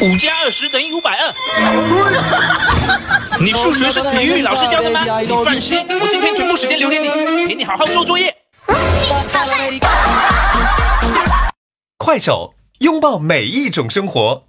五加二十等于五百二你数学是体育老师教的吗你放心我今天全部时间留给你给你好好做作业快手拥抱每一种生活